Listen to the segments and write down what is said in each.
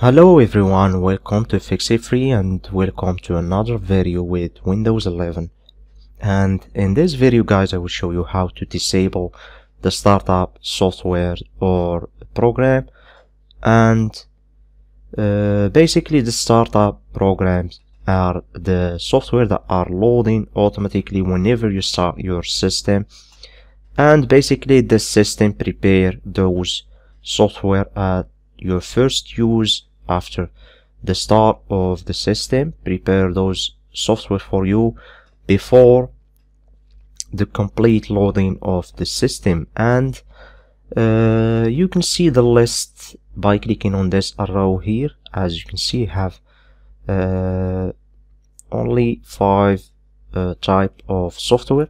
Hello everyone, welcome to Fix-It-Free and welcome to another video with Windows 11 and in this video guys I will show you how to disable the startup software or program and uh, basically the startup programs are the software that are loading automatically whenever you start your system. And basically the system prepare those software at your first use after the start of the system prepare those software for you before the complete loading of the system. And uh, you can see the list by clicking on this arrow here. As you can see have uh, only five uh, type of software.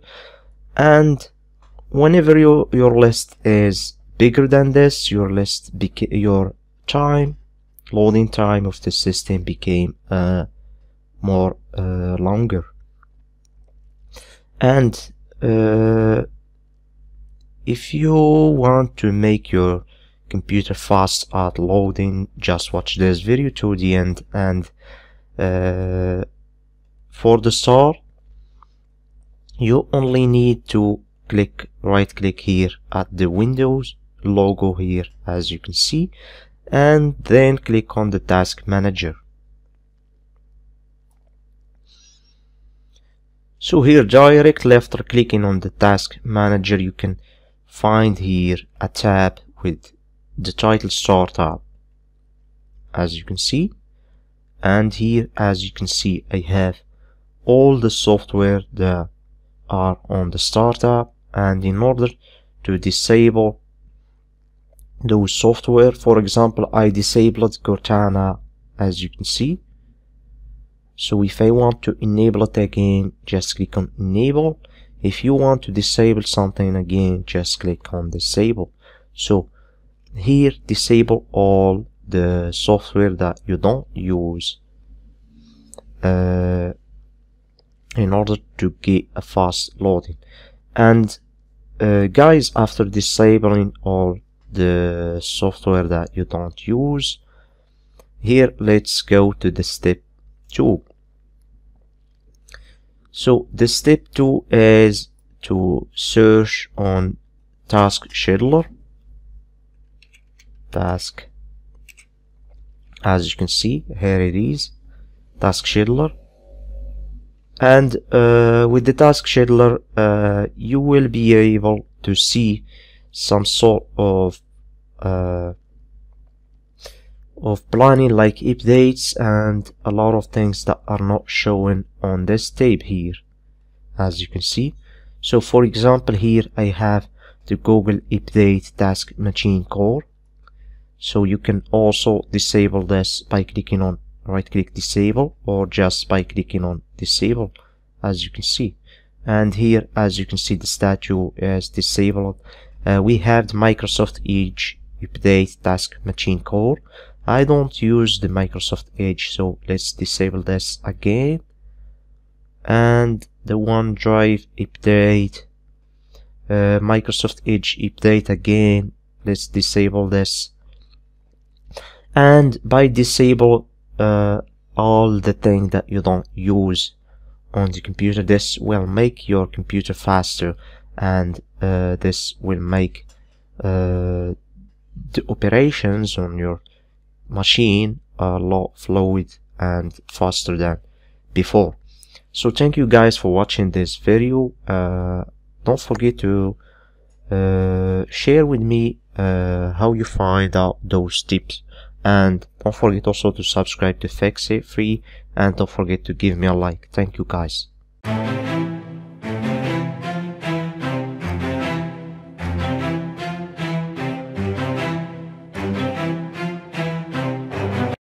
And whenever your your list is bigger than this your list your time loading time of the system became uh, more uh, longer. And uh, if you want to make your computer fast at loading just watch this video to the end and uh, for the start you only need to click right click here at the windows logo here as you can see and then click on the task manager. So here directly left clicking on the task manager. You can find here a tab with the title startup as you can see. And here as you can see I have all the software that are on the startup. And in order to disable those software for example I disabled Cortana as you can see. So if I want to enable it again just click on enable. If you want to disable something again just click on disable. So here disable all the software that you don't use uh, in order to get a fast loading. And uh, guys after disabling all the software that you don't use. Here let's go to the step 2 so the step 2 is to search on task scheduler. Task. As you can see here it is task scheduler. And uh, with the task scheduler uh, you will be able to see some sort of uh, of planning like updates and a lot of things that are not showing on this tab here as you can see. So for example here I have the Google Update Task Machine Core. So you can also disable this by clicking on right click disable or just by clicking on disable as you can see. And here as you can see the statue is disabled uh, we have the Microsoft Edge Update Task Machine Core. I don't use the Microsoft Edge so let's disable this again. And the OneDrive update. Uh, Microsoft Edge update again. Let's disable this. And by disable uh, all the thing that you don't use on the computer this will make your computer faster and uh, this will make uh, the operations on your machine a lot fluid and faster than before. So thank you guys for watching this video. Uh, don't forget to uh, share with me uh, how you find out those tips. And don't forget also to subscribe to Fix It Free and don't forget to give me a like. Thank you guys